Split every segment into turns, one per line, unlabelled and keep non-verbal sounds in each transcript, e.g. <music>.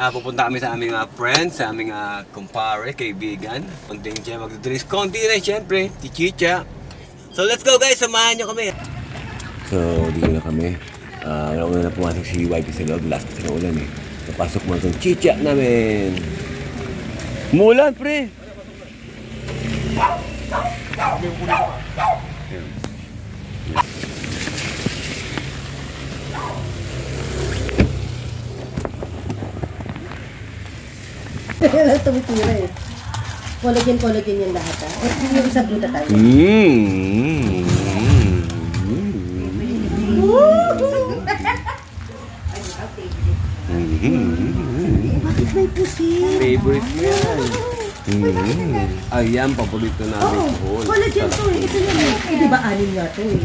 Ah, pupunta kami sa aming mga friends, sa aming uh, kumpare, kaibigan. Konting siya magdodrinks. Konti rin, syempre. Chichicha. So, let's go guys. Samahan nyo kami. So, dito na kami. Uh, nauna na pumasok si YP sa loob. Last kasi na ulan eh. Napasok mo itong chicha namin. Mulan, pre!
Kaya tumitira eh. Collagen, collagen yung lahat ah. At yung isa gluta tayo.
Mmm.
Bakit may?
Favorite mo yan. Mm. Ayan, paborito namin. Oh,
collagen to eh. Ito yun eh. Eh, di ba anin nga to eh.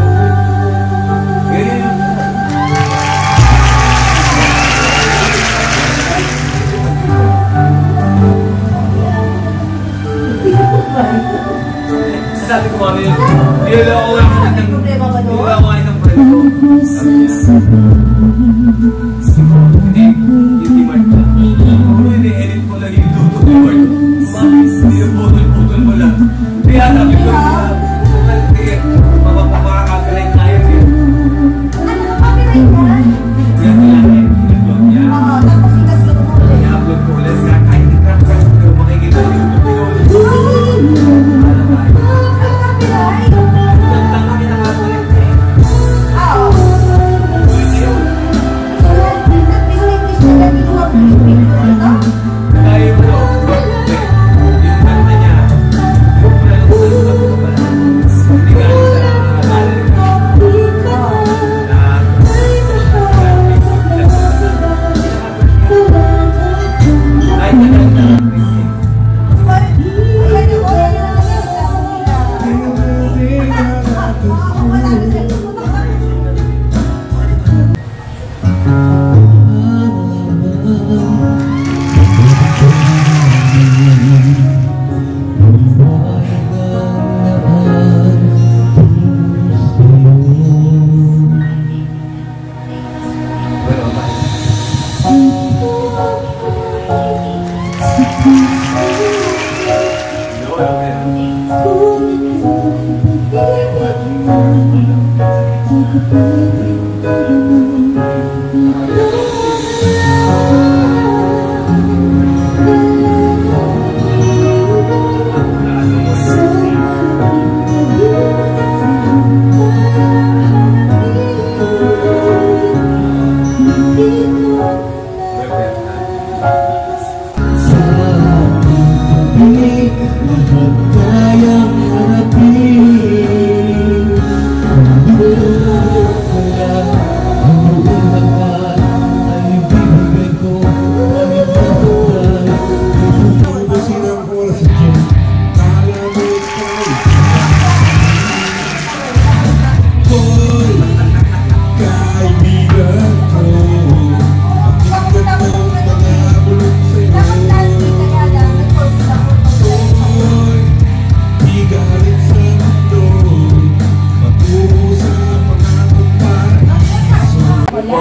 Sabi ko kami, nilala ko lang ng
problema ba doon?
nilala ko nga ng ko. Sabi niya, hindi, hindi Mark na. Ini-edit ko lang yung luto ni Mark. Bakit? Hindi yung putol-putol mo lang. Kaya sabi ko,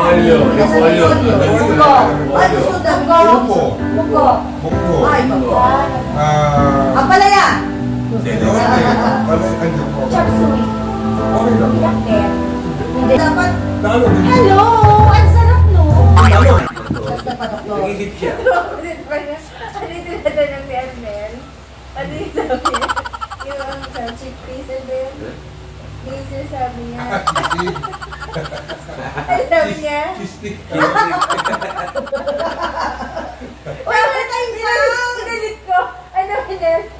Polio. Yung polio.
Mugo. Ano sudan?
Mugo.
Mugo.
Mugo.
Ay, mugo.
Ah,
Ang palaya.
okay. Ano ano po?
Chop suey.
Okay lang.
Hindi. Dapat.
Hello! Ang sarap no!
No.
Nag-isip siya.
Ano yung tinatanong ni Arnel? Ano yung sabi? Yung ang sa chickpeas and then this is sabi niya. <laughs> Ano sabi niya?
Kistik.
Wait, wait, time sound! Pinalit ko. Ano, Arnel?